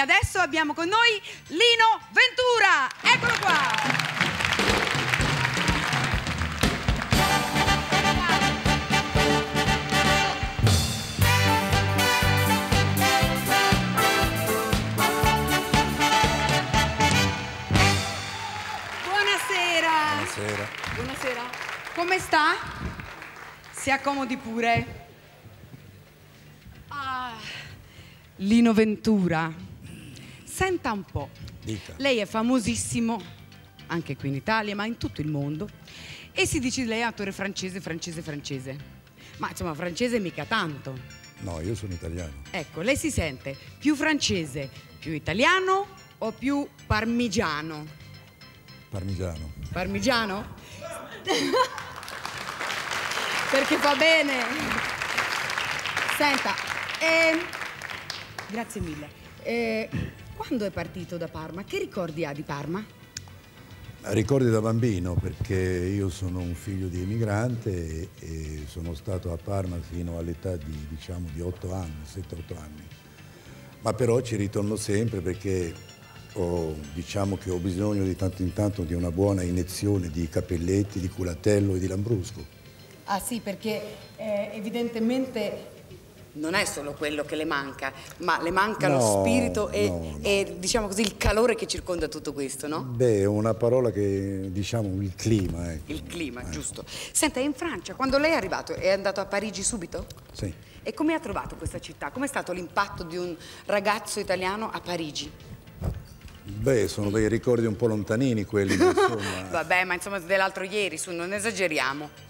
adesso abbiamo con noi Lino Ventura. Eccolo qua. Buonasera. Buonasera. Buonasera. Come sta? Si accomodi pure. Ah, Lino Ventura. Senta un po'. Dica. Lei è famosissimo anche qui in Italia, ma in tutto il mondo. E si dice di lei attore francese, francese, francese. Ma insomma, francese mica tanto. No, io sono italiano. Ecco, lei si sente più francese, più italiano o più parmigiano? Parmigiano. Parmigiano? Perché fa bene. Senta, ehm, grazie mille. Eh, quando è partito da Parma? Che ricordi ha di Parma? Ricordi da bambino perché io sono un figlio di emigrante e, e sono stato a Parma fino all'età di, diciamo, di 8 anni, 7-8 anni. Ma però ci ritorno sempre perché ho, diciamo che ho bisogno di tanto in tanto di una buona iniezione di capelletti, di culatello e di lambrusco. Ah sì, perché eh, evidentemente non è solo quello che le manca, ma le manca lo No, spirito e, no, no. e, diciamo così il calore che circonda tutto questo, no? Beh, è una parola che diciamo il clima, ecco. Il clima, giusto. Senta, in Francia, quando lei è arrivato, è andato a Parigi subito? Sì. E come ha trovato questa città? Com'è stato l'impatto di un ragazzo italiano a Parigi? Beh, sono dei ricordi un po' lontanini quelli, ma insomma. Vabbè, ma insomma dell'altro ieri, su, non esageriamo.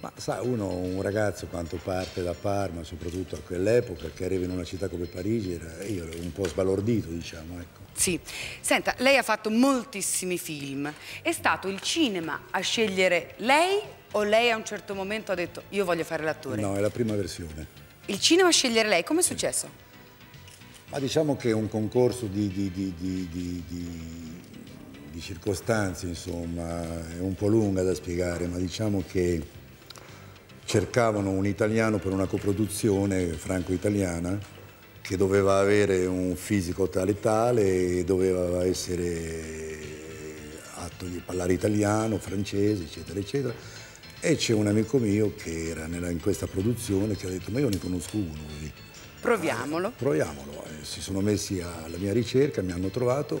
Ma sa, uno, un ragazzo quando parte da Parma, soprattutto a quell'epoca, che arriva in una città come Parigi, era, io ero un po' sbalordito, diciamo, ecco. Sì. Senta, lei ha fatto moltissimi film. È stato il cinema a scegliere lei o lei a un certo momento ha detto io voglio fare l'attore? No, è la prima versione. Il cinema a scegliere lei, come è successo? Ma diciamo che è un concorso di- di- di- di circostanze, insomma, è un po' lunga da spiegare, ma diciamo che cercavano un italiano per una coproduzione franco-italiana che doveva avere un fisico tale e tale e doveva essere atto di parlare italiano, francese, eccetera, eccetera. E c'è un amico mio che era nella- in questa produzione che ha detto ma io ne conosco uno lì. Proviamolo. Proviamolo, eh, si sono messi alla mia ricerca, mi hanno trovato,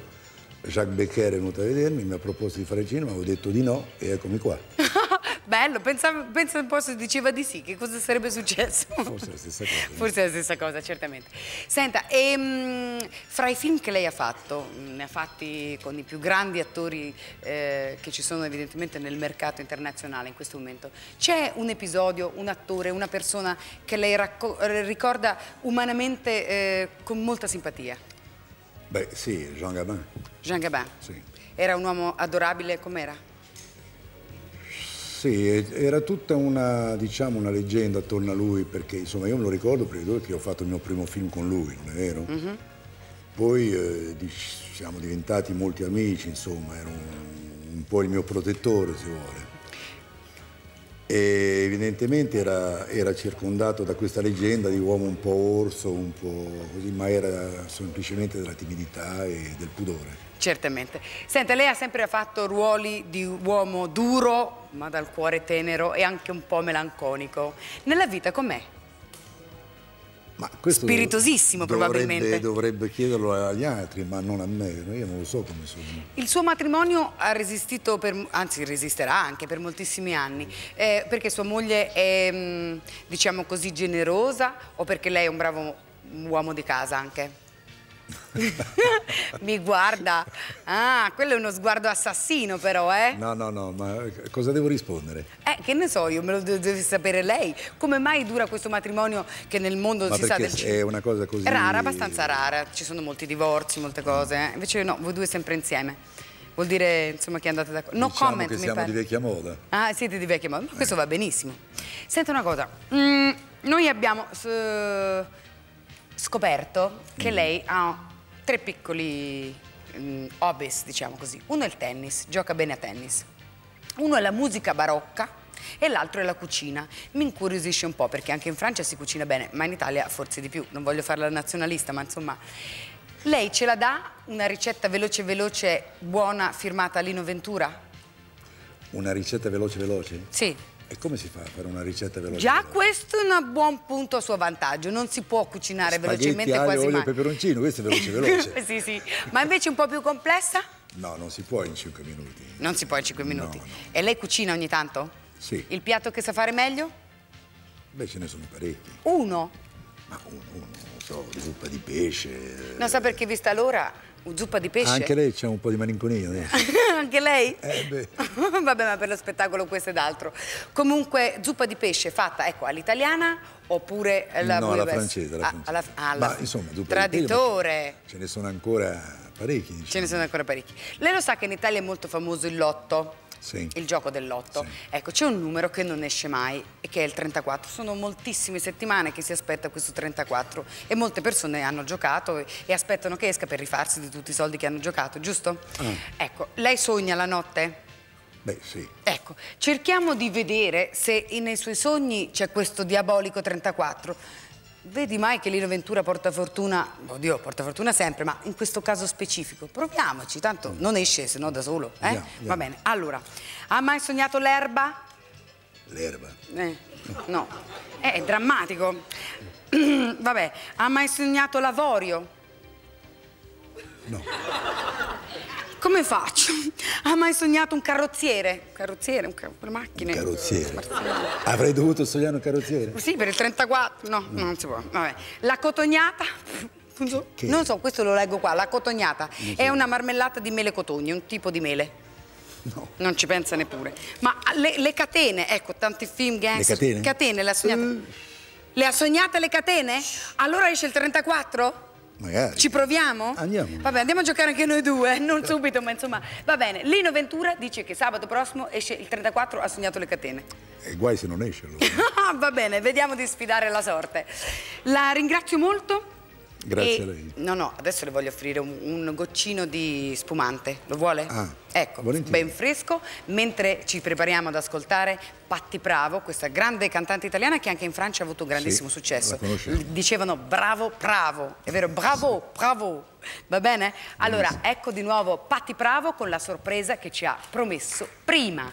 Jacques Becker è venuto a vedermi, mi ha proposto di fare il cinema, avevo detto di no e eccomi qua. Bello, pensa, pensa un po' se diceva di sì, che cosa sarebbe successo? Forse la stessa cosa. Forse la stessa cosa, certamente. Senta, ehm, fra i film che lei ha fatto, mh, ne ha fatti con i più grandi attori eh, che ci sono evidentemente nel mercato internazionale in questo momento, c'è un episodio, un attore, una persona che lei ricorda umanamente eh, con molta simpatia? Beh sì, Jean Gabin, Jean Gabin. sì. Era un uomo adorabile com'era? Sì, era tutta una, diciamo, una leggenda attorno a lui, perché insomma io me lo ricordo perché ho fatto il mio primo film con lui, non è vero? Poi eh, siamo diventati molti amici, insomma, era un, un po' il mio protettore, se vuole. E evidentemente era, era circondato da questa leggenda di uomo un po' orso, un po' così, ma era semplicemente della timidità e del pudore. Certamente. Senta, lei ha sempre fatto ruoli di uomo duro, ma dal cuore tenero e anche un po' melanconico. Nella vita com'è? Ma questo Spiritosissimo, dovrebbe- probabilmente. Dovrebbe chiederlo agli altri, ma non a me, io non lo so come sono. Il suo matrimonio ha resistito, per, anzi resisterà anche per moltissimi anni, eh, perché sua moglie è, mh, diciamo così, generosa o perché lei è un bravo uomo di casa anche? Mi guarda. Ah, quello è uno sguardo assassino però, eh? No, no, no, ma cosa devo rispondere? Eh, che ne so io, me lo de- deve sapere lei. Come mai dura questo matrimonio che nel mondo Ma si sa del è una cosa così... Rara, abbastanza rara. Ci sono molti divorzi, molte cose. eh. Invece no, voi due sempre insieme. Vuol dire, insomma, che andate d'accordo. No diciamo comment, che siamo di vecchia moda. Ah, siete di vecchia moda. Ma questo va benissimo. Senta una cosa. mm, noi abbiamo s- scoperto Mm. che lei ha tre piccoli mm, hobbies, diciamo così. Uno è il tennis, gioca bene a tennis. Uno è la musica barocca e l'altro è la cucina. Mi incuriosisce un po' perché anche in Francia si cucina bene, ma in Italia forse di più. Non voglio fare la nazionalista, ma insomma... Lei ce la dà una ricetta veloce veloce, buona, firmata Lino Ventura? Una ricetta veloce veloce? Sì. E come si fa a fare una ricetta veloce? Già questo è un buon punto a suo vantaggio, non si può cucinare Spaghetti, velocemente aglio, quasi olio mai. peperoncino, questo è veloce veloce. sì, sì. Ma invece un po' più complessa? No, non si può in 5 minuti. Non si può in 5 minuti. No, no. E lei cucina ogni tanto? Sì. Il piatto che sa fare meglio? Beh, ce ne sono parecchi. Uno. Ma uno, uno, so, zuppa di pesce. Non sa perché vista l'ora, zuppa di pesce? Anche lei c'ha un po' di malinconia adesso. Anche lei? Eh. Vabbè, ma per lo spettacolo questo ed altro. Comunque, zuppa di pesce fatta, ecco, all'italiana oppure alla no, alla francese, alla Ah, francese. alla- alla- Ma insomma, zuppa di pesce, Traditore. ma Ce ne sono ancora parecchi. Diciamo. Ce ne sono ancora parecchi. Lei lo sa che in Italia è molto famoso il lotto? Sì. Il gioco del lotto. Sì. Ecco, c'è un numero che non esce mai e che è il 34. Sono moltissime settimane che si aspetta questo 34 e molte persone hanno giocato e, e aspettano che esca per rifarsi di tutti i soldi che hanno giocato, giusto? Ah. Ecco, lei sogna la notte? Beh, sì. Ecco, cerchiamo di vedere se nei suoi sogni c'è questo diabolico 34. Vedi mai che Lino Ventura porta fortuna? Oddio, porta fortuna sempre, ma in questo caso specifico. Proviamoci, tanto non esce se no da solo. Eh? Andiamo, andiamo. Va bene. Allora, ha mai sognato l'erba? L'erba. Eh, no. Eh, è drammatico. Vabbè, ha mai sognato l'avorio? No. Come faccio? Ha mai sognato un carrozziere? Carrozziere, un ca- le macchine. Carrozziere. Avrei dovuto sognare un carrozziere? Sì, per il 34. No, non si può. Vabbè. La cotognata. Non so, non so, questo lo leggo qua. La cotognata è una marmellata di mele cotogne, un tipo di mele. No. Non ci pensa neppure. Ma le, le catene, ecco, tanti film gangster. Le catene? Catene, le ha sognate. Le ha sognate le catene? Allora esce il 34? Magari. Ci proviamo? Andiamo. Vabbè, andiamo a giocare anche noi due, non subito, ma insomma. Va bene. Lino Ventura dice che sabato prossimo esce il 34, ha sognato le catene. E guai se non esce allora. Va bene, vediamo di sfidare la sorte. La ringrazio molto. Grazie E- a lei. No, no, adesso le voglio offrire un, un goccino di spumante. Lo vuole? Ah, ecco, volentieri. ben fresco, mentre ci prepariamo ad ascoltare Patti Bravo, questa grande cantante italiana che anche in Francia ha avuto un grandissimo Sì, successo. Dicevano bravo, bravo, è vero, bravo, bravo. Va bene? Allora, ecco di nuovo Patti Bravo con la sorpresa che ci ha promesso prima.